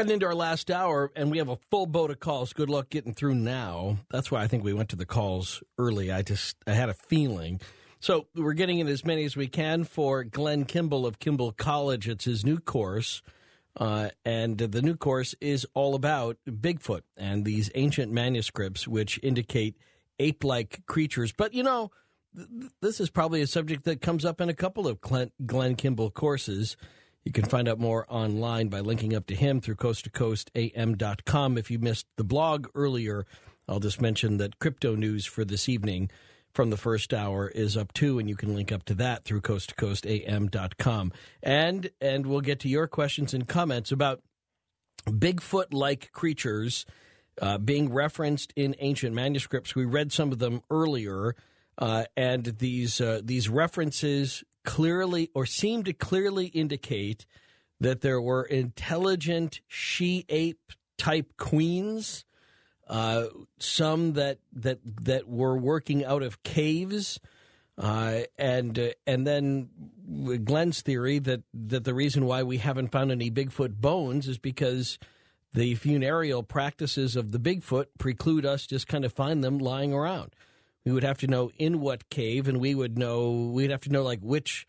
Heading into our last hour, and we have a full boat of calls. Good luck getting through now. That's why I think we went to the calls early. I just I had a feeling. So we're getting in as many as we can for Glenn Kimball of Kimball College. It's his new course. Uh, and the new course is all about Bigfoot and these ancient manuscripts which indicate ape like creatures. But, you know, th- this is probably a subject that comes up in a couple of Glenn Kimball courses. You can find out more online by linking up to him through coasttocoastam.com. If you missed the blog earlier, I'll just mention that crypto news for this evening from the first hour is up too, and you can link up to that through coasttocoastam.com. And and we'll get to your questions and comments about Bigfoot like creatures uh, being referenced in ancient manuscripts. We read some of them earlier, uh, and these uh, these references clearly or seem to clearly indicate that there were intelligent she ape type queens, uh, some that that that were working out of caves. Uh, and uh, and then Glenn's theory that, that the reason why we haven't found any Bigfoot bones is because the funereal practices of the Bigfoot preclude us just kind of find them lying around. We would have to know in what cave, and we would know we'd have to know like which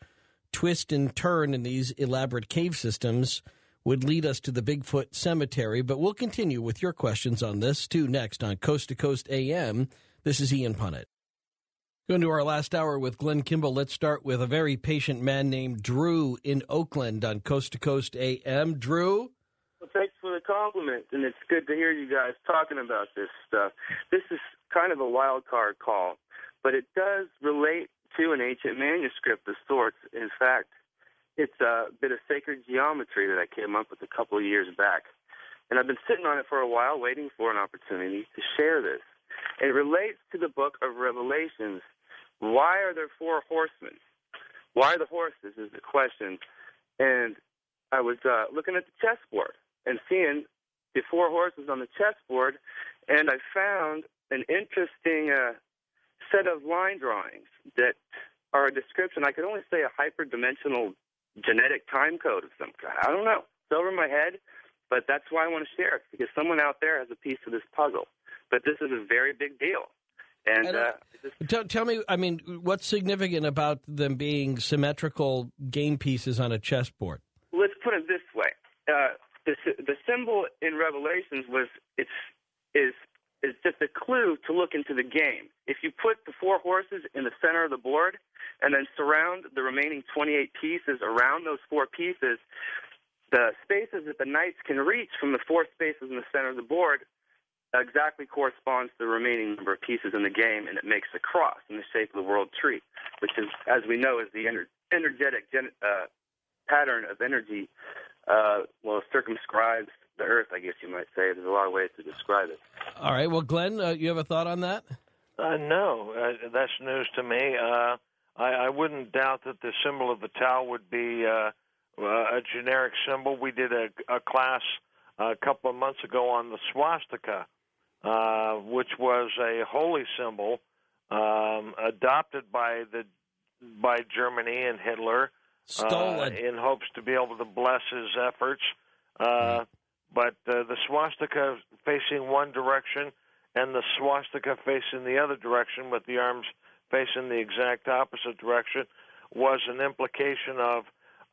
twist and turn in these elaborate cave systems would lead us to the Bigfoot cemetery. But we'll continue with your questions on this too next on Coast to Coast AM. This is Ian Punnett. Going to our last hour with Glenn Kimball. Let's start with a very patient man named Drew in Oakland on Coast to Coast AM. Drew? Well, thanks for the compliment, and it's good to hear you guys talking about this stuff. This is kind of a wild card call, but it does relate to an ancient manuscript of sorts. In fact, it's a bit of sacred geometry that I came up with a couple of years back. And I've been sitting on it for a while, waiting for an opportunity to share this. It relates to the book of Revelations. Why are there four horsemen? Why are the horses is the question. And I was uh, looking at the chessboard and seeing the four horses on the chessboard, and I found an interesting uh, set of line drawings that are a description. I could only say a hyperdimensional genetic time code of some kind. I don't know. It's over my head, but that's why I want to share it because someone out there has a piece of this puzzle. But this is a very big deal. And, and uh, tell, tell, me, I mean, what's significant about them being symmetrical game pieces on a chessboard? Let's put it this way: uh, the the symbol in Revelations was it's is is just a clue to look into the game. If you put the four horses in the center of the board and then surround the remaining 28 pieces around those four pieces, the spaces that the knights can reach from the four spaces in the center of the board exactly corresponds to the remaining number of pieces in the game, and it makes a cross in the shape of the world tree, which is, as we know, is the ener- energetic gen- uh, pattern of energy. Uh, well, circumscribes the earth, I guess you might say. There's a lot of ways to describe it. All right. Well, Glenn, uh, you have a thought on that? Uh, no, uh, that's news to me. Uh, I, I wouldn't doubt that the symbol of the Tau would be uh, uh, a generic symbol. We did a, a class a couple of months ago on the swastika, uh, which was a holy symbol um, adopted by the by Germany and Hitler uh, in hopes to be able to bless his efforts. Uh, but uh, the swastika facing one direction and the swastika facing the other direction, with the arms facing the exact opposite direction, was an implication of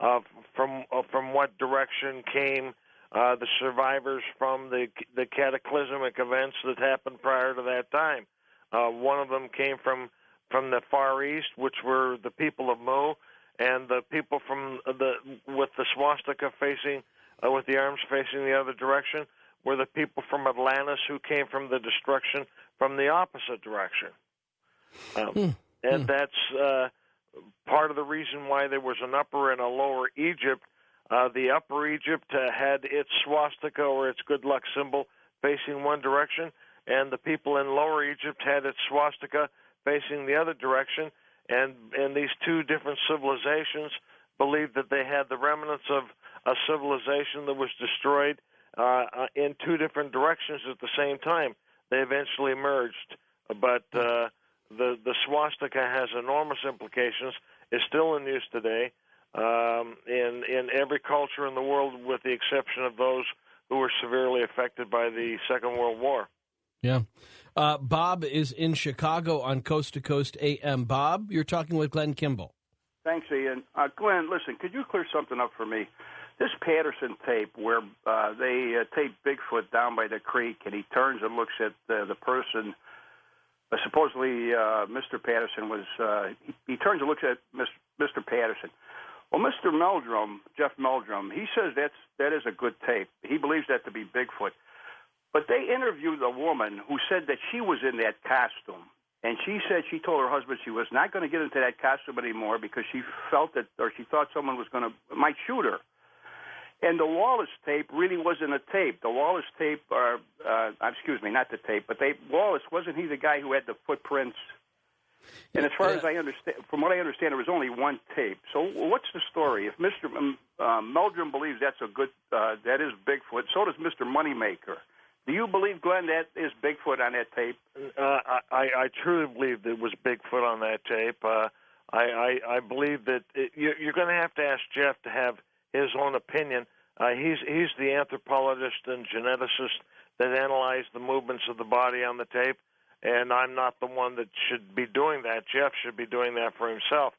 of from from what direction came uh, the survivors from the the cataclysmic events that happened prior to that time. Uh, one of them came from from the Far East, which were the people of Mu, and the people from the with the swastika facing uh, with the arms facing the other direction were the people from Atlantis who came from the destruction from the opposite direction. Um, hmm. And hmm. that's uh, part of the reason why there was an upper and a lower Egypt. Uh, the upper Egypt uh, had its swastika or its good luck symbol facing one direction, and the people in lower Egypt had its swastika facing the other direction. And and these two different civilizations believed that they had the remnants of a civilization that was destroyed uh, uh, in two different directions at the same time. They eventually merged, but uh, the the swastika has enormous implications. It's still in use today um, in in every culture in the world, with the exception of those who were severely affected by the Second World War. Yeah. Uh, Bob is in Chicago on Coast to Coast AM. Bob, you're talking with Glenn Kimball. Thanks, Ian. Uh, Glenn, listen, could you clear something up for me? This Patterson tape where uh, they uh, tape Bigfoot down by the creek and he turns and looks at uh, the person. Uh, supposedly, uh, Mr. Patterson was. Uh, he, he turns and looks at Mr. Patterson. Well, Mr. Meldrum, Jeff Meldrum, he says that's that is a good tape. He believes that to be Bigfoot. But they interviewed a woman who said that she was in that costume. And she said she told her husband she was not going to get into that costume anymore because she felt that, or she thought someone was going to might shoot her. And the Wallace tape really wasn't a tape. The Wallace tape, or uh, excuse me, not the tape, but they Wallace wasn't he the guy who had the footprints? And as far yeah. as I understand, from what I understand, there was only one tape. So what's the story? If Mr. Uh, Meldrum believes that's a good, uh, that is Bigfoot, so does Mr. Moneymaker. Do you believe, Glenn, that is Bigfoot on that tape? Uh, I, I truly believe there was Bigfoot on that tape. Uh, I, I, I believe that it, you're going to have to ask Jeff to have his own opinion. Uh, he's he's the anthropologist and geneticist that analyzed the movements of the body on the tape, and I'm not the one that should be doing that. Jeff should be doing that for himself.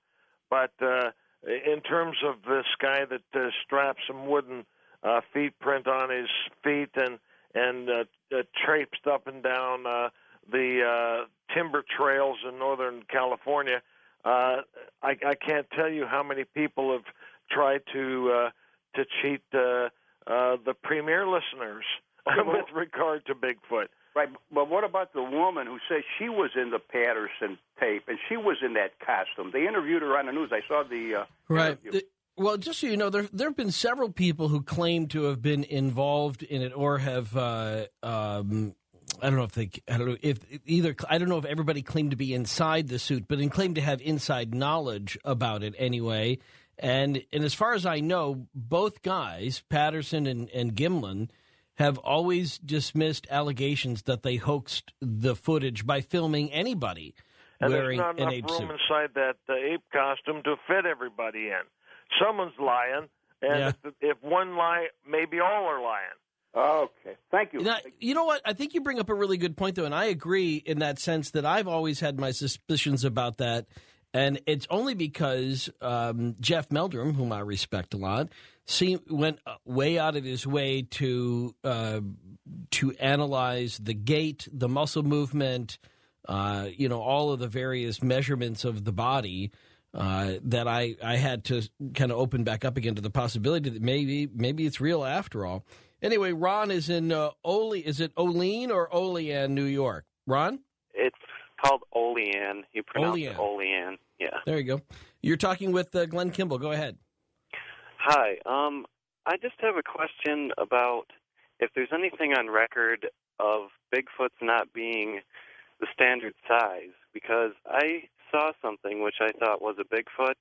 But uh, in terms of this guy that uh, strapped some wooden uh, feet print on his feet and and uh, uh, traipsed up and down uh, the uh, timber trails in Northern California. Uh, I, I can't tell you how many people have tried to uh, to cheat uh, uh, the premier listeners with regard to Bigfoot. Right, but what about the woman who says she was in the Patterson tape and she was in that costume? They interviewed her on the news. I saw the uh, right. Interview. Well, just so you know, there there have been several people who claim to have been involved in it or have. Uh, um, I don't know if they. I don't know if either. I don't know if everybody claimed to be inside the suit, but in claimed to have inside knowledge about it anyway. And and as far as I know, both guys, Patterson and, and Gimlin, have always dismissed allegations that they hoaxed the footage by filming anybody and wearing there's not an enough ape room suit. inside that uh, ape costume to fit everybody in someone's lying, and Yeah. if, if one lie, maybe all are lying. Okay, thank you. Now, you know what? I think you bring up a really good point, though, and I agree in that sense that I've always had my suspicions about that. And it's only because um, Jeff Meldrum, whom I respect a lot, went uh, way out of his way to uh, to analyze the gait, the muscle movement, uh, you know, all of the various measurements of the body. Uh, that I, I had to kind of open back up again to the possibility that maybe maybe it's real after all. Anyway, Ron is in uh, Ole. Is it Olean or Olean, New York? Ron, called Olean. You pronounce Olean. it Olean. Yeah. there you go. You're talking with uh, Glenn Kimball. Go ahead. Hi. Um, I just have a question about if there's anything on record of Bigfoot's not being the standard size, because I saw something which I thought was a Bigfoot,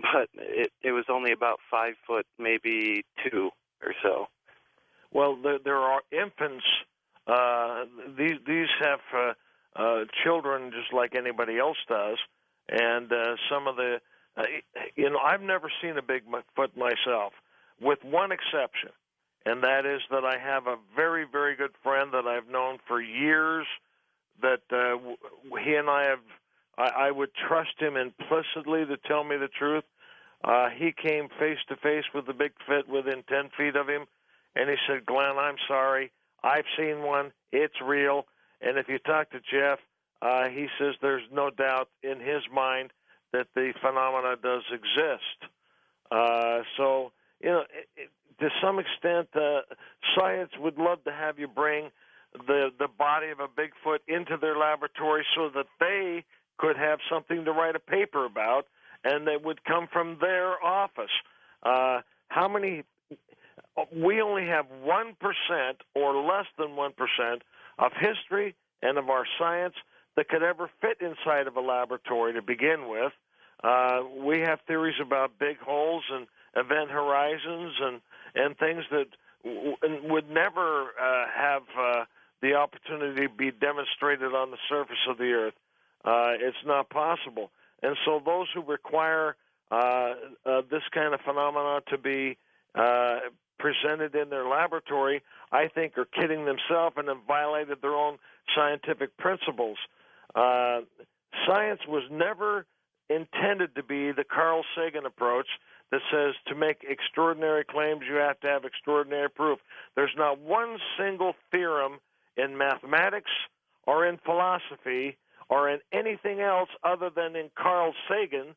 but it it was only about five foot, maybe two or so. Well, there, there are infants. Uh, these these have uh, uh, children just like anybody else does, and uh, some of the, uh, you know, I've never seen a Bigfoot myself, with one exception, and that is that I have a very very good friend that I've known for years. That uh, he and I have, I, I would trust him implicitly to tell me the truth. Uh, he came face to face with the Bigfoot within ten feet of him and he said, Glenn, I'm sorry. I've seen one. It's real. And if you talk to Jeff, uh, he says there's no doubt in his mind that the phenomena does exist. Uh, so, you know, it, it, to some extent, uh, science would love to have you bring the the body of a Bigfoot into their laboratory so that they could have something to write a paper about, and that would come from their office. Uh, how many we only have 1% or less than 1% of history and of our science that could ever fit inside of a laboratory to begin with. Uh, we have theories about big holes and event horizons and, and things that w- would never uh, have uh, the opportunity to be demonstrated on the surface of the earth. Uh, it's not possible. And so those who require uh, uh, this kind of phenomena to be presented in their laboratory, I think, are kidding themselves and have violated their own scientific principles. Uh, science was never intended to be the Carl Sagan approach that says to make extraordinary claims you have to have extraordinary proof. There's not one single theorem in mathematics or in philosophy or in anything else other than in Carl Sagan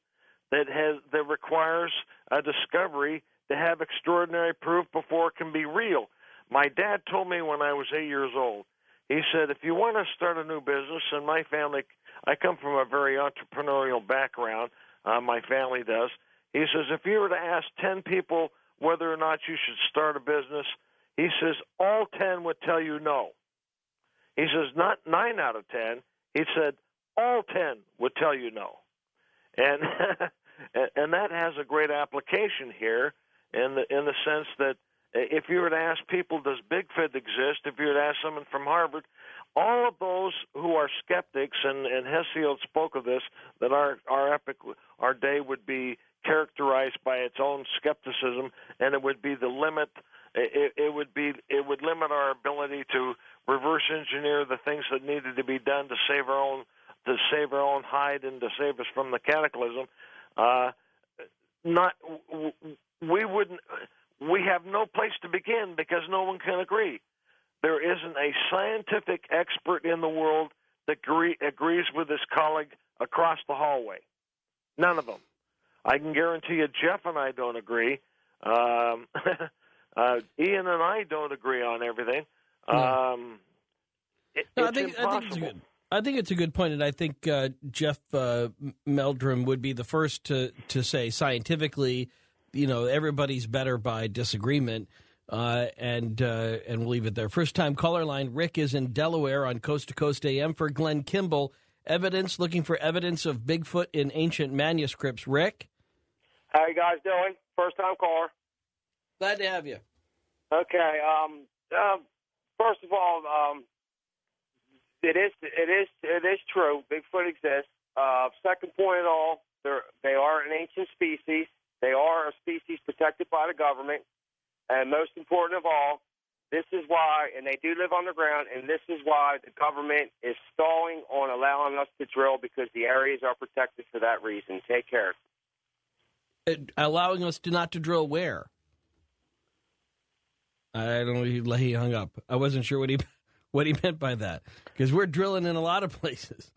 that has that requires a discovery to have extraordinary proof before it can be real. My dad told me when I was 8 years old. He said if you want to start a new business and my family I come from a very entrepreneurial background, uh, my family does. He says if you were to ask 10 people whether or not you should start a business, he says all 10 would tell you no. He says not 9 out of 10. He said all 10 would tell you no. And and that has a great application here in the in the sense that if you were to ask people, does Bigfoot exist? If you were to ask someone from Harvard, all of those who are skeptics, and, and Hesiod spoke of this, that our our epic, our day would be characterized by its own skepticism, and it would be the limit. It, it would be it would limit our ability to reverse engineer the things that needed to be done to save our own to save our own hide and to save us from the cataclysm. Uh, not we wouldn't we have no place to begin because no one can agree. There isn't a scientific expert in the world that agree, agrees with his colleague across the hallway. None of them. I can guarantee you, Jeff and I don't agree. Um, uh, Ian and I don't agree on everything. Um, it, no, I think, I think it's good. I think it's a good point, and I think uh, Jeff uh, Meldrum would be the first to to say scientifically, you know, everybody's better by disagreement. Uh, and uh, and we'll leave it there. First time caller line. Rick is in Delaware on Coast to Coast AM for Glenn Kimball. Evidence looking for evidence of Bigfoot in ancient manuscripts. Rick, how you guys doing? First time caller. Glad to have you. Okay. Um, uh, first of all, um, it is it is it is true. Bigfoot exists. Uh, second point at all, they they are an ancient species. They are a species protected by the government. And most important of all, this is why, and they do live underground, and this is why the government is stalling on allowing us to drill because the areas are protected for that reason. Take care. Uh, allowing us to not to drill where? I don't know. He hung up. I wasn't sure what he what he meant by that because we're drilling in a lot of places.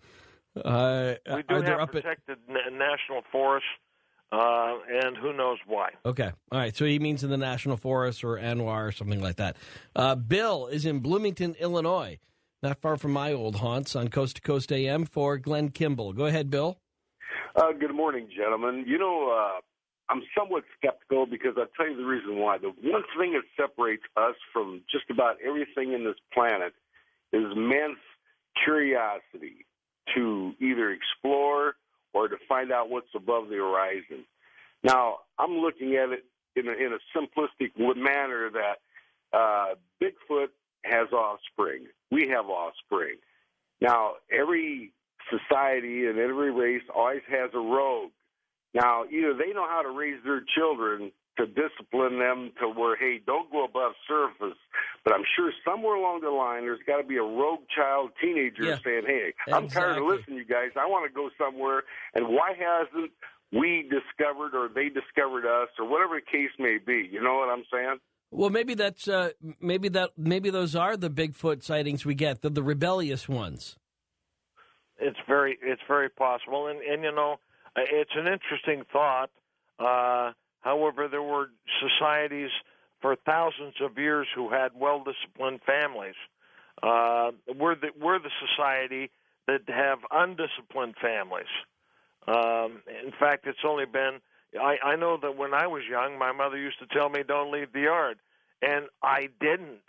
Uh, we do have protected at... national forests uh, and who knows why. Okay. All right. So he means in the National Forest or ANWR or something like that. Uh, Bill is in Bloomington, Illinois, not far from my old haunts on Coast to Coast AM for Glenn Kimball. Go ahead, Bill. Uh, good morning, gentlemen. You know, uh, I'm somewhat skeptical because I'll tell you the reason why. The one thing that separates us from just about everything in this planet is man's curiosity to either explore or to find out what's above the horizon. Now, I'm looking at it in a, in a simplistic manner that uh, Bigfoot has offspring. We have offspring. Now, every society and every race always has a rogue. Now, either they know how to raise their children to discipline them to where, hey, don't go above surface. But I'm sure somewhere along the line, there's got to be a rogue child teenager yeah. saying, hey, I'm tired of listening to you guys. I want to go somewhere. And why hasn't we discovered or they discovered us or whatever the case may be? You know what I'm saying? Well, maybe that's uh, maybe that maybe those are the Bigfoot sightings we get, the, the rebellious ones. It's very it's very possible, and and you know, it's an interesting thought. Uh, However, there were societies for thousands of years who had well disciplined families. Uh, we're, the, we're the society that have undisciplined families. Um, in fact, it's only been, I, I know that when I was young, my mother used to tell me, don't leave the yard. And I didn't.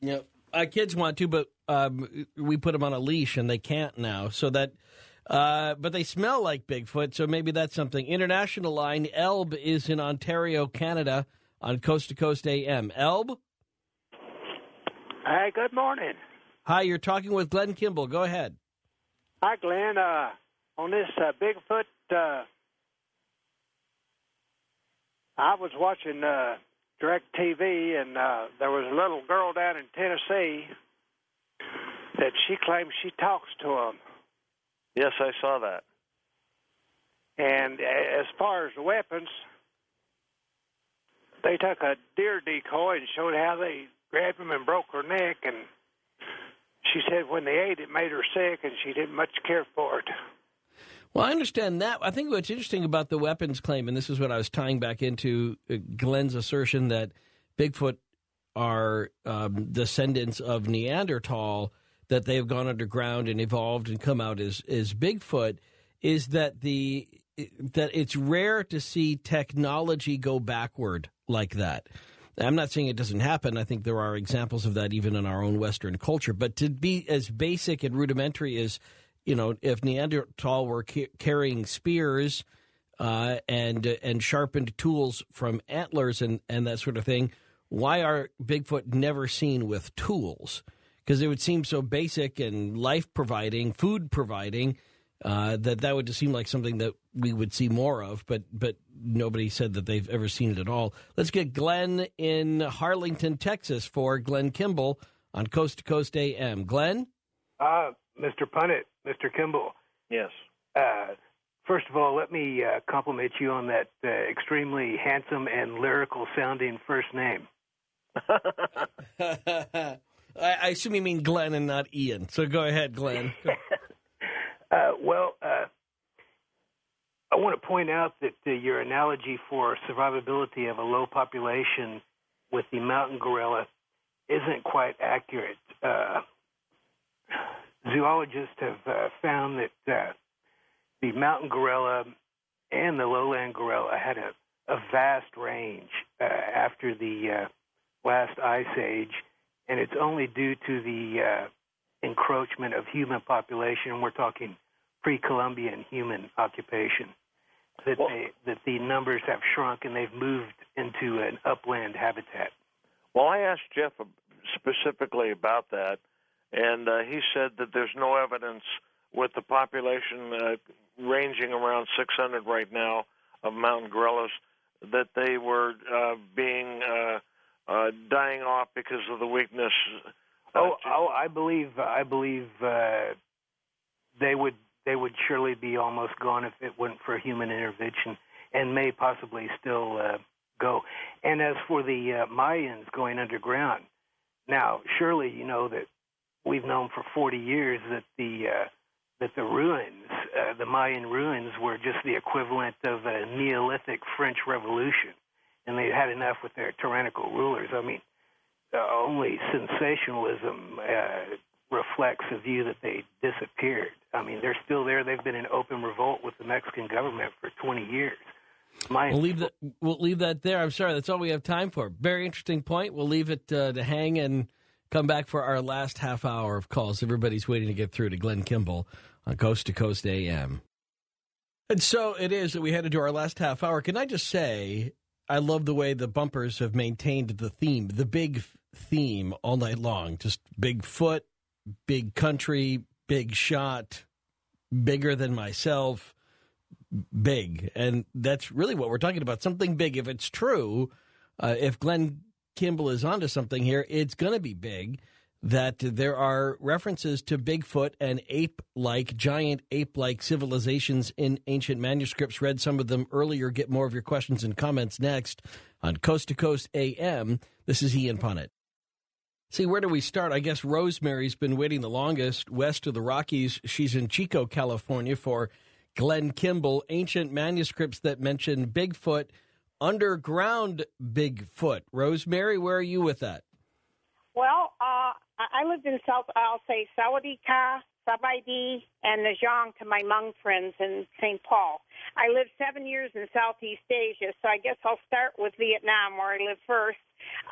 Yeah, our kids want to, but um, we put them on a leash and they can't now. So that uh, but they smell like Bigfoot, so maybe that's something. International line, Elb is in Ontario, Canada, on Coast to Coast AM. Elb? Hey, good morning. Hi, you're talking with Glenn Kimball. Go ahead. Hi, Glenn. Uh, on this uh, Bigfoot, uh, I was watching uh, Direct TV, and uh, there was a little girl down in Tennessee that she claims she talks to them. Yes, I saw that. And as far as the weapons, they took a deer decoy and showed how they grabbed him and broke her neck. And she said when they ate it, made her sick, and she didn't much care for it. Well, I understand that. I think what's interesting about the weapons claim, and this is what I was tying back into uh, Glenn's assertion that Bigfoot are um, descendants of Neanderthal, that they have gone underground and evolved and come out as, as Bigfoot, is that the that it's rare to see technology go backward like that. I'm not saying it doesn't happen. I think there are examples of that even in our own Western culture. But to be as basic and rudimentary as you know, if Neanderthal were ca- carrying spears uh, and and sharpened tools from antlers and, and that sort of thing, why are Bigfoot never seen with tools? Because it would seem so basic and life providing, food providing, uh, that that would just seem like something that we would see more of. But but nobody said that they've ever seen it at all. Let's get Glenn in Harlingen, Texas, for Glenn Kimball on Coast to Coast AM. Glenn, uh, Mr. Punnett, Mr. Kimball. Yes. Uh, first of all, let me uh, compliment you on that uh, extremely handsome and lyrical sounding first name. I, I assume you mean Glenn and not Ian. So go ahead, Glenn. Uh, well, uh, I want to point out that uh, your analogy for survivability of a low population with the mountain gorilla isn't quite accurate. Uh, zoologists have uh, found that uh, the mountain gorilla and the lowland gorilla had a, a vast range uh, after the uh, last ice age, and it's only due to the uh, encroachment of human population. We're talking pre-Columbian human occupation. That Well- they, that the numbers have shrunk and they've moved into an upland habitat. Well, I asked Jeff specifically about that, and uh, he said that there's no evidence with the population uh, ranging around 600 right now of mountain gorillas that they were uh, being uh, uh, dying off because of the weakness. Oh, oh, I believe I believe uh, they would they would surely be almost gone if it weren't for human intervention, and may possibly still uh, go. And as for the uh, Mayans going underground, now surely you know that we've known for 40 years that the uh, that the ruins, uh, the Mayan ruins, were just the equivalent of a Neolithic French Revolution, and they had enough with their tyrannical rulers. I mean, uh, only sensationalism uh, reflects a view that they disappeared. I mean, they're still there. They've been in open revolt with the Mexican government for 20 years. Mayan We'll leave that. We'll leave that there. I'm sorry. That's all we have time for. Very interesting point. We'll leave it uh, to hang and come back for our last half hour of calls. Everybody's waiting to get through to Glenn Kimball on Coast to Coast AM. And so it is that we headed to our last half hour. Can I just say, I love the way the bumpers have maintained the theme, the big theme all night long. Just big foot, big country, big shot, bigger than myself big. And that's really what we're talking about. Something big. If it's true, uh, if Glenn Kimball is onto something here, it's going to be big. That there are references to Bigfoot and ape like, giant ape like civilizations in ancient manuscripts. Read some of them earlier. Get more of your questions and comments next on Coast to Coast AM. This is Ian Punnett. See, where do we start? I guess Rosemary's been waiting the longest west of the Rockies. She's in Chico, California for Glenn Kimball, ancient manuscripts that mention Bigfoot, underground Bigfoot. Rosemary, where are you with that? Well, uh, I lived in South, I'll say Sawadika, Sabaidi, and Najong to my Hmong friends in St. Paul. I lived seven years in Southeast Asia, so I guess I'll start with Vietnam, where I lived first.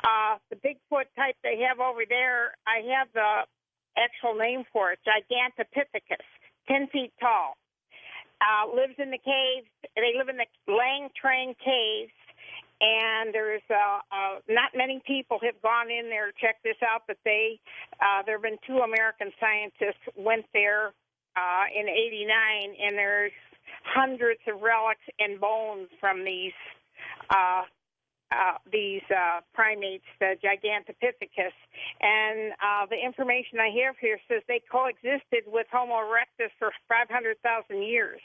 Uh, the Bigfoot type they have over there, I have the actual name for it, Gigantopithecus, 10 feet tall. Uh, lives in the caves. They live in the Lang Trang caves and there's uh, uh, not many people have gone in there to check this out, but they uh, there have been two American scientists went there uh, in '89, and there's hundreds of relics and bones from these uh, uh, these uh, primates, the Gigantopithecus, and uh, the information I have here says they coexisted with Homo erectus for 500,000 years.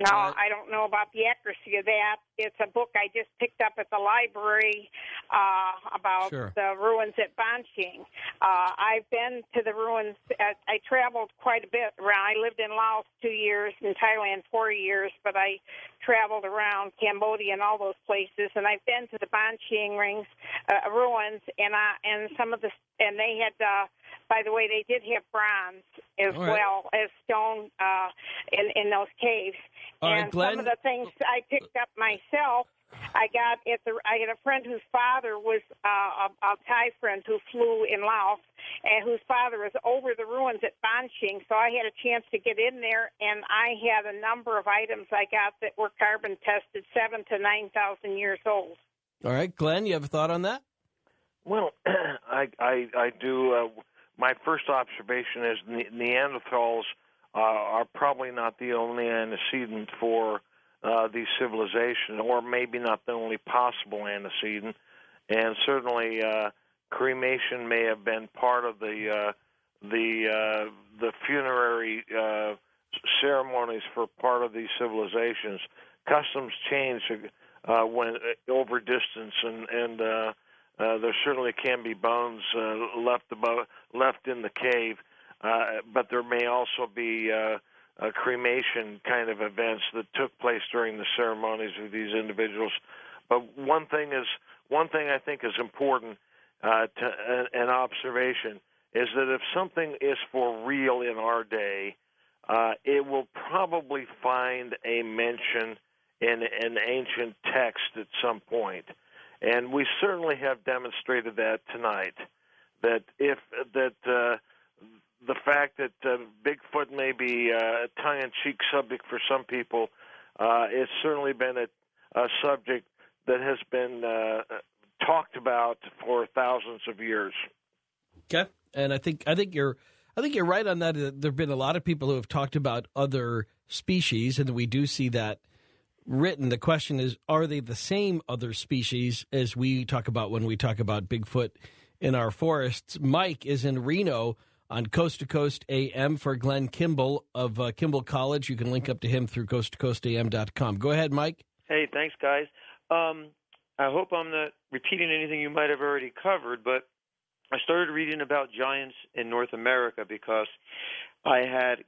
Now, I don't know about the accuracy of that. It's a book I just picked up at the library uh, about Sure. the ruins at Ban Chiang. Uh, I've been to the ruins. At, I traveled quite a bit around. I lived in Laos two years, in Thailand four years, but I traveled around Cambodia and all those places. And I've been to the Ban Chiang rings uh, ruins, and I and some of the and they had. Uh, by the way, they did have bronze as right. well as stone uh, in in those caves. All right, and Glenn- some of the things I picked up myself, I got at the. I had a friend whose father was uh, a, a Thai friend who flew in Laos, and whose father was over the ruins at Ban Chiang. So I had a chance to get in there, and I had a number of items I got that were carbon tested, seven to nine thousand years old. All right, Glenn, you have a thought on that? Well, I I, I do. Uh, my first observation is ne- Neanderthals uh, are probably not the only antecedent for uh, these civilizations, or maybe not the only possible antecedent. And certainly, uh, cremation may have been part of the uh, the uh, the funerary uh, ceremonies for part of these civilizations. Customs change uh, when over distance, and and uh, uh, there certainly can be bones uh, left above, left in the cave, uh, but there may also be uh, uh, cremation kind of events that took place during the ceremonies of these individuals. But one thing is one thing I think is important uh, to an, an observation is that if something is for real in our day, uh, it will probably find a mention in an ancient text at some point. And we certainly have demonstrated that tonight. That if that uh, the fact that uh, Bigfoot may be uh, a tongue-in-cheek subject for some people, uh, it's certainly been a, a subject that has been uh, talked about for thousands of years. Okay, and I think I think you're I think you're right on that. Uh, There have been a lot of people who have talked about other species, and we do see that written. The question is, are they the same other species as we talk about when we talk about Bigfoot in our forests? Mike is in Reno on Coast to Coast AM for Glenn Kimball of uh, Kimball College. You can link up to him through coasttocoastam.com. Go ahead, Mike. Hey, thanks, guys. Um, I hope I'm not repeating anything you might have already covered, but I started reading about giants in North America because I had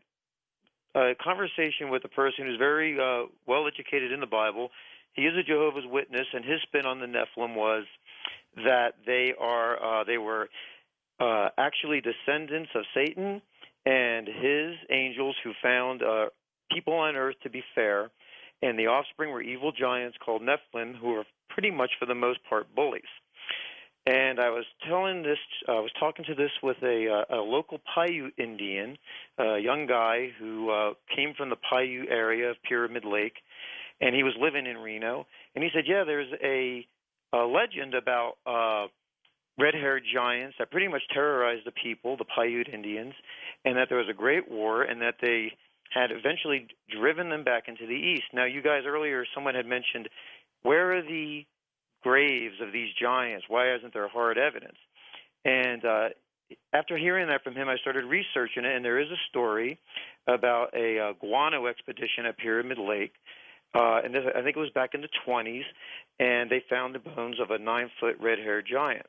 a conversation with a person who's very uh, well educated in the Bible. He is a Jehovah's Witness, and his spin on the Nephilim was that they are uh, they were uh, actually descendants of Satan and his angels who found uh, people on earth to be fair, and the offspring were evil giants called Nephilim, who were pretty much for the most part bullies. And I was telling this, I was talking to this with a, uh, a local Paiute Indian, a young guy who uh, came from the Paiute area of Pyramid Lake, and he was living in Reno. And he said, "Yeah, there's a, a legend about uh, red-haired giants that pretty much terrorized the people, the Paiute Indians, and that there was a great war, and that they had eventually driven them back into the east. Now, you guys earlier, someone had mentioned, where are the graves of these giants? Why isn't there hard evidence? And uh, after hearing that from him, I started researching it, and there is a story about a uh, guano expedition at Pyramid Lake. Uh, and this, I think it was back in the 20s, and they found the bones of a nine foot red haired giant.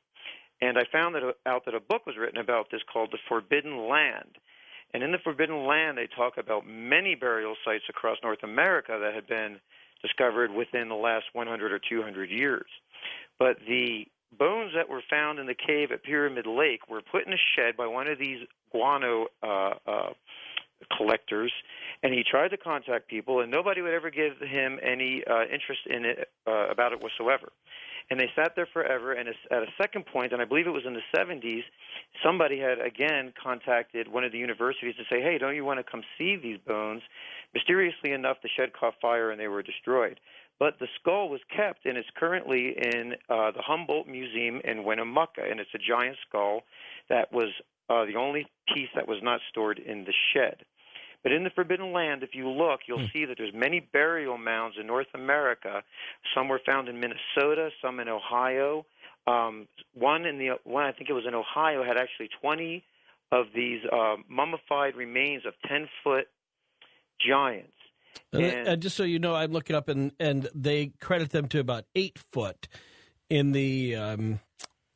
And I found that, out that a book was written about this called The Forbidden Land. And in the Forbidden Land, they talk about many burial sites across North America that had been discovered within the last 100 or 200 years. But the bones that were found in the cave at Pyramid Lake were put in a shed by one of these guano uh, uh, collectors, and he tried to contact people, and nobody would ever give him any uh, interest in it uh, about it whatsoever. And they sat there forever. And at a second point, and I believe it was in the 70s, somebody had again contacted one of the universities to say, "Hey, don't you want to come see these bones?" Mysteriously enough, the shed caught fire and they were destroyed. But the skull was kept, and it's currently in uh, the Humboldt Museum in Winnemucca, and it's a giant skull that was uh, the only piece that was not stored in the shed. But in the Forbidden Land, if you look, you'll Hmm. see that there's many burial mounds in North America. Some were found in Minnesota, some in Ohio. Um, one in the one I think it was in Ohio had actually 20 of these uh, mummified remains of 10 foot giants. And, And- just so you know, I'm looking up, and and they credit them to about eight foot in the um,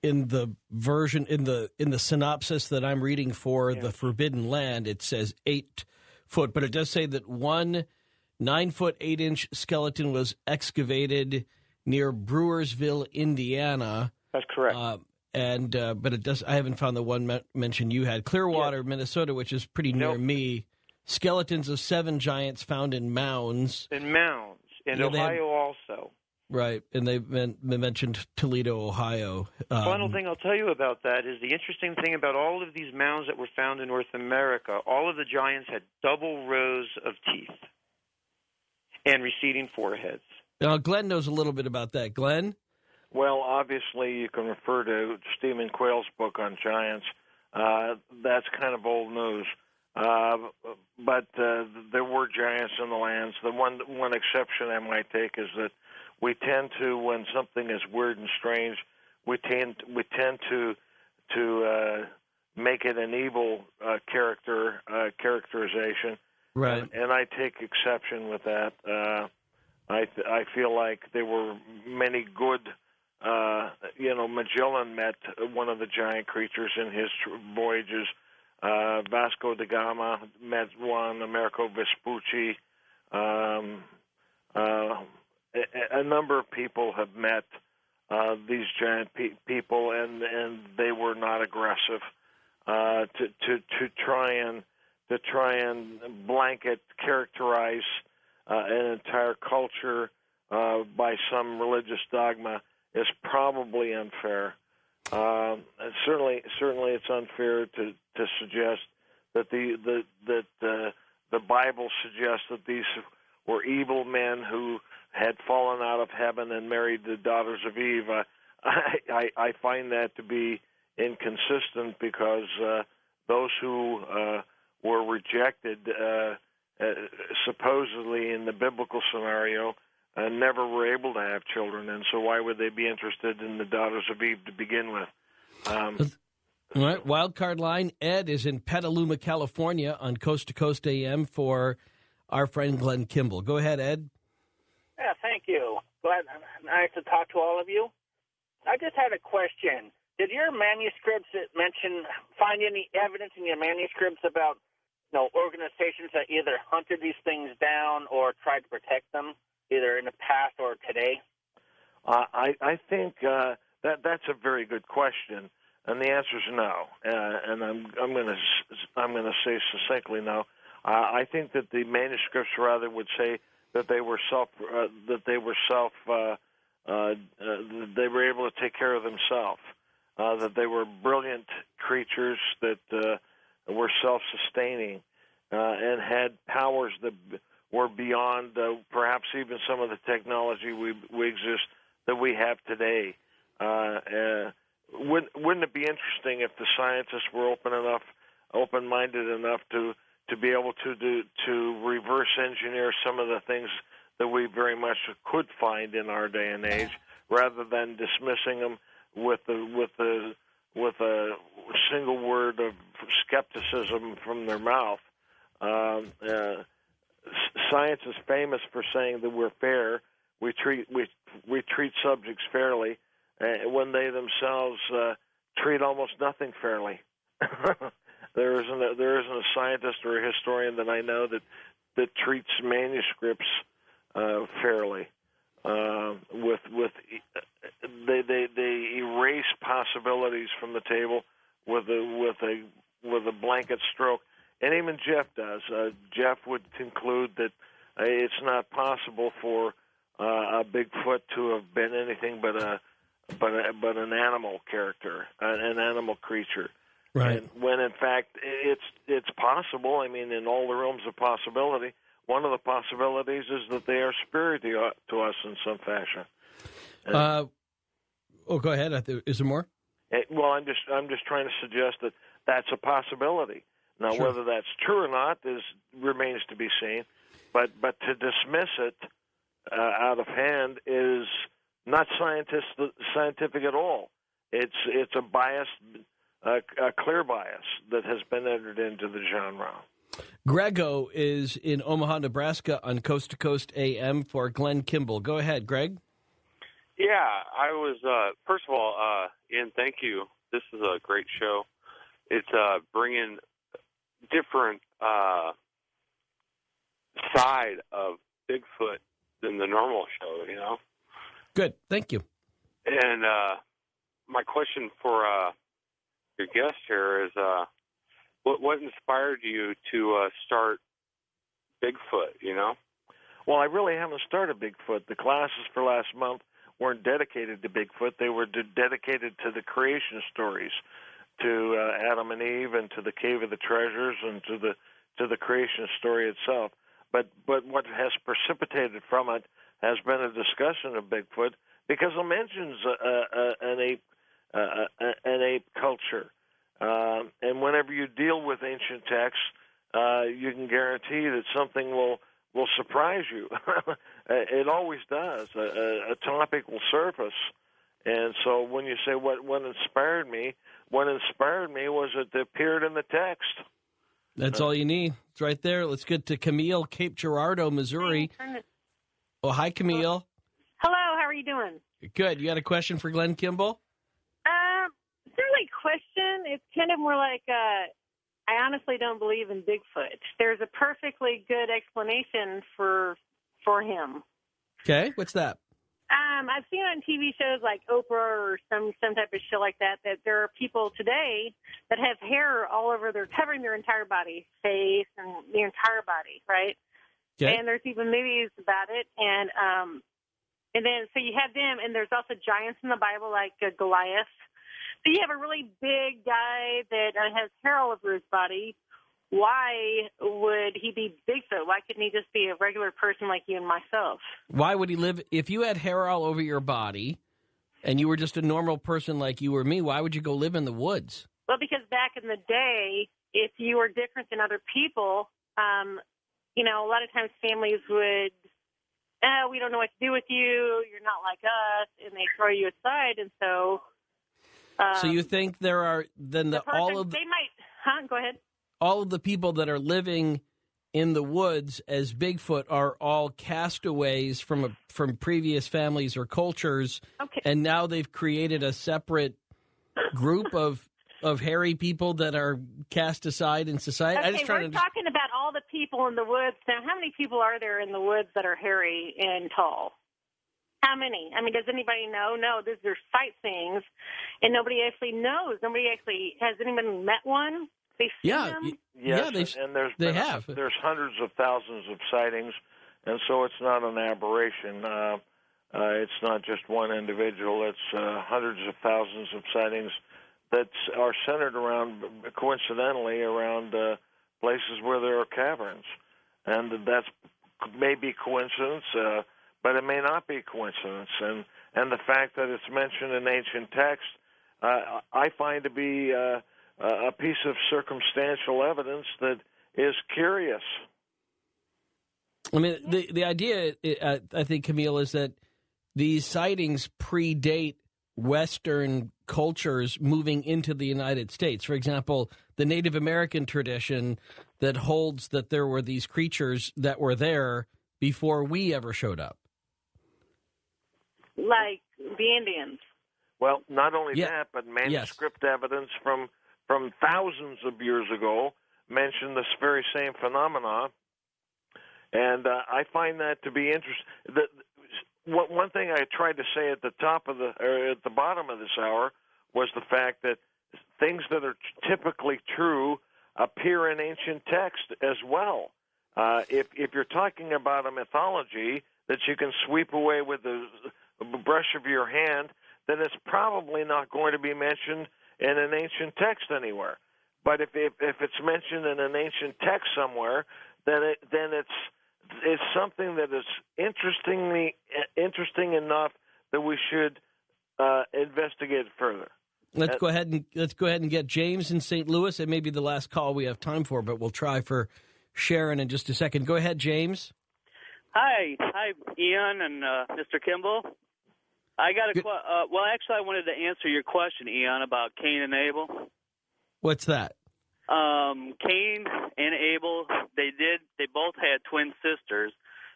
in the version in the in the synopsis that I'm reading for the Forbidden Land. It says eight foot, but it does say that one nine foot eight inch skeleton was excavated near Brewersville, Indiana. That's correct. Uh, and uh, but it does. I haven't found the one me- mention you had, Clearwater, Minnesota, which is pretty near me. Skeletons of seven giants found in mounds. in mounds. In Yeah, they had- Ohio also. Right, and they, mentioned Toledo, Ohio. Um, Final thing I'll tell you about that is the interesting thing about all of these mounds that were found in North America, all of the giants had double rows of teeth and receding foreheads. Now, Glenn knows a little bit about that. Glenn, Well, obviously, you can refer to Stephen Quayle's book on giants. Uh, that's kind of old news. Uh, but uh, there were giants in the lands. The one one exception I might take is that we tend to, when something is weird and strange, we tend we tend to to uh, make it an evil uh, character uh, characterization. right? And, and I take exception with that. Uh, I th- I feel like there were many good. Uh, you know, Magellan met one of the giant creatures in his tr- voyages. Uh, Vasco da Gama met one. Americo Vespucci. Um, uh, a, number of people have met uh, these giant pe- people, and and they were not aggressive. Uh, to to to try and to try and blanket characterize uh, an entire culture uh, by some religious dogma is probably unfair. And certainly, certainly, it's unfair to to suggest that the the that uh, the Bible suggests that these were evil men who had fallen out of heaven and married the daughters of Eve. Uh, I, I I find that to be inconsistent because uh, those who uh, were rejected, uh, uh, supposedly in the biblical scenario, uh, never were able to have children, and so why would they be interested in the daughters of Eve to begin with? Um, All right, wild card line. Ed is in Petaluma, California, on Coast to Coast AM for our friend Glenn Kimball. Go ahead, Ed. You. Glad, nice to talk to all of you. I just had a question. Did your manuscripts mention find any evidence in your manuscripts about you know organizations that either hunted these things down or tried to protect them, either in the past or today? Uh, I I think uh, that that's a very good question, and the answer is no. Uh, and I'm I'm going to I'm going to say succinctly no. I think that the manuscripts rather would say that they were self uh, that they were self uh, uh, uh, they were able to take care of themselves. Uh, that they were brilliant creatures that uh, were self-sustaining and had powers that were beyond perhaps even some of the technology we we exist that we have today. Wouldn't wouldn't it be interesting if the scientists were open enough, open-minded enough to to be able to do to reverse engineer some of the things that we very much could find in our day and age, rather than dismissing them with the with the with a single word of skepticism from their mouth. Um, uh, science is famous for saying that we're fair. We treat we we treat subjects fairly, uh, when they themselves uh, treat almost nothing fairly. there isn't a, there isn't a scientist or a historian that I know that that treats manuscripts uh, fairly. Uh, with with they they they erase possibilities from the table with a with a with a blanket stroke, and even Jeff does. Uh, Jeff would conclude that uh, it's not possible for uh, a Bigfoot to have been anything but a but a, but an animal character, an, an animal creature. Right. And when in fact it's it's possible. I mean, in all the realms of possibility, one of the possibilities is that they are spirit to us in some fashion. Uh, oh, go ahead. Is there more? Eh, Well, I'm just I'm just trying to suggest that that's a possibility. Now, Sure. whether that's true or not is remains to be seen. But but to dismiss it uh, out of hand is not scientist, scientific at all. It's it's a bias, a, a clear bias that has been entered into the genre. Grego is in Omaha, Nebraska on Coast to Coast AM for Glenn Kimball. Go ahead, Greg. Yeah, I was. Uh, first of all, uh, Ian, thank you. This is a great show. It's uh, bringing different uh, side of Bigfoot than the normal show. You know, Good. Thank you. and uh, my question for uh, your guest here is, uh, what what inspired you to uh, start Bigfoot? You know. Well, I really haven't started Bigfoot. The classes for last month weren't dedicated to Bigfoot. They were de- dedicated to the creation stories, to uh, Adam and Eve, and to the Cave of the Treasures, and to the to the creation story itself. But but what has precipitated from it has been a discussion of Bigfoot because it mentions uh, uh, an ape uh, uh, an ape culture, um, and whenever you deal with ancient texts, uh, you can guarantee that something will will surprise you. it always does. A, a, a topic will surface, and so when you say what what inspired me, what inspired me was it appeared in the text. That's all you need. It's right there. Let's get to Camille, Cape Girardeau, Missouri. Oh, hi, Camille. Hello, how are you doing? Good. You got a question for Glenn Kimball? Um, it's not really a question. It's kind of more like uh, I honestly don't believe in Bigfoot. There's a perfectly good explanation for for him. Okay. What's that? Um, I've seen on TV shows like Oprah or some some type of show like that that there are people today that have hair all over their covering their entire body, face and the entire body, right? Okay. And there's even movies about it, and um, and then so you have them, and there's also giants in the Bible like uh, Goliath. So you have a really big guy that uh, has hair all over his body. Why would he be Bigfoot? Why couldn't he just be a regular person like you and myself? Why would he live? If you had hair all over your body and you were just a normal person like you or me, why would you go live in the woods? Well, because back in the day, if you were different than other people, um, you know, a lot of times families would, oh, we don't know what to do with you. You're not like us, and they throw you aside. And so, um, so you think there are then the, person, all of the, they might, huh? Go ahead. all of the people that are living in the woods as Bigfoot are all castaways from a, from previous families or cultures, Okay. and now they've created a separate group of of hairy people that are cast aside in society. I Okay, just we're trying to talking about all the people in the woods. Now, how many people are there in the woods that are hairy and tall? How many? I mean, does anybody know? No, these are sightseeings, and nobody actually knows. Nobody actually has anyone met one. They see Yeah, them. y- Yes, yeah, they've- and there's they been- have. There's hundreds of thousands of sightings, and so it's not an aberration. Uh, uh, it's not just one individual. It's uh, hundreds of thousands of sightings that are centered around, coincidentally, around uh, places where there are caverns, and that's maybe coincidence, uh, but it may not be a coincidence. And and the fact that it's mentioned in ancient texts, uh, I find to be uh, a piece of circumstantial evidence that is curious. I mean, the the idea, uh, I think, Camille, is that these sightings predate Western cultures moving into the United States. For example, the Native American tradition that holds that there were these creatures that were there before we ever showed up. Like the Indians. Well, not only Yeah. that, but manuscript evidence from from thousands of years ago mentioned this very same phenomena, and uh, I find that to be interesting. The, one one thing I tried to say at the top of the or at the bottom of this hour was the fact that things that are typically true appear in ancient text as well. Uh, if if you're talking about a mythology that you can sweep away with the brush of your hand, then it's probably not going to be mentioned in an ancient text anywhere. But if if, if it's mentioned in an ancient text somewhere, then it then it's it's something that is interestingly interesting enough that we should uh, investigate further. Let's go ahead and let's go ahead and get James in St. Louis. It may be the last call we have time for, but we'll try for Sharon in just a second. Go ahead, James. Hi, hi, Ian and uh, Mr. Kimball. I got a que- uh, well. Actually, I wanted to answer your question, Ian, about Cain and Abel. What's that? Um, Cain and Abel, they did. They both had twin sisters,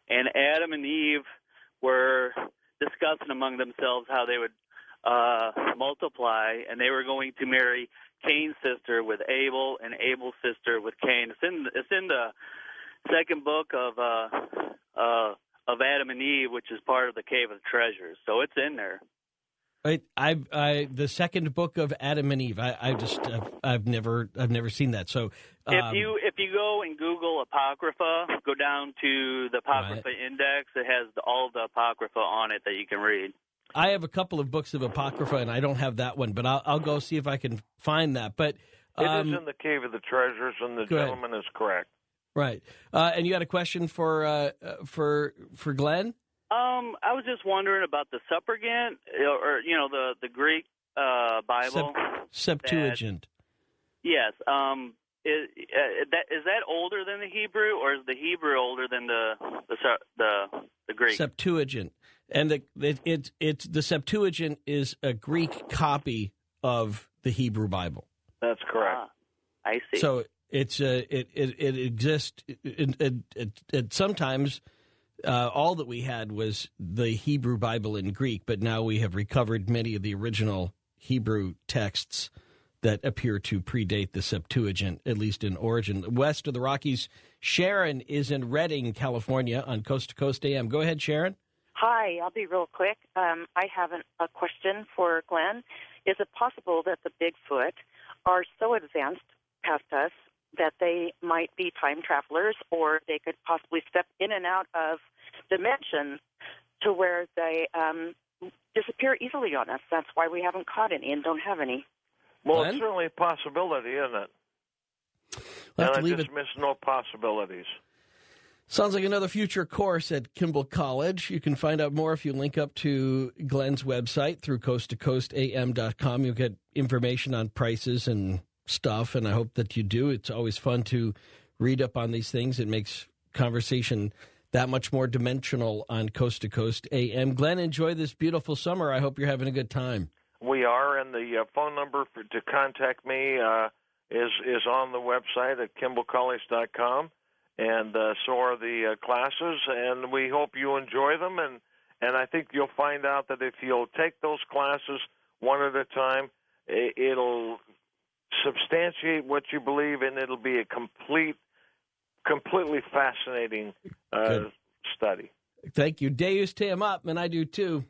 and Adam and Eve were discussing among themselves how they would uh, multiply, and they were going to marry Cain's sister with Abel, and Abel's sister with Cain. It's in it's in the second book of uh, uh, of Adam and Eve, which is part of the Cave of Treasures. So it's in there. I, I, I, the second book of Adam and Eve. I, I just, I've, I've never, I've never seen that. So, if um, you if you go and Google apocrypha, go down to the apocrypha index. It has all the apocrypha on it that you can read. I have a couple of books of apocrypha, and I don't have that one, but I'll, I'll go see if I can find that. But It is um, in the Cave of the Treasures, and the go ahead. gentleman is correct. Right. Uh, and you had a question for uh, uh, for for Glenn. Um, I was just wondering about the Septuagint, or, or you know the the Greek uh, Bible. Septuagint. yes. Um, is uh, that is that older than the Hebrew, or is the Hebrew older than the the the, the Greek? Septuagint, and the it, it it's the Septuagint is a Greek copy of the Hebrew Bible. That's correct. Ah, I see. So it's uh, it, it it exists. It, it, it, it sometimes uh, all that we had was the Hebrew Bible in Greek, but now we have recovered many of the original Hebrew texts that appear to predate the Septuagint, at least in origin. West of the Rockies, Sharon is in Redding, California, on Coast to Coast AM. Go ahead, Sharon. Hi, I'll be real quick. Um, I have an, a question for Glenn. Is it possible that the Bigfoot are so advanced past us that they might be time travelers, or they could possibly step in and out of dimensions to where they um, disappear easily on us? That's why we haven't caught any and don't have any. Well, Glenn? it's certainly a possibility, isn't it? We'll have and to I leave it- dismiss no possibilities. Sounds like another future course at Kimball College. You can find out more if you link up to Glenn's website through coast to coast am.com. You'll get information on prices and stuff, and I hope that you do. It's always fun to read up on these things. It makes conversation that much more dimensional on coast to coast AM. Glenn, enjoy this beautiful summer. I hope you're having a good time. We are, and the uh, phone number for, to contact me uh, is is on the website at kimballcollege.com, and uh, so are the uh, classes. And we hope you enjoy them, and and I think you'll find out that if you'll take those classes one at a time, i it'll substantiate what you believe, and it'll be a complete, completely fascinating uh, study. Thank you. Deus te up, and I do too.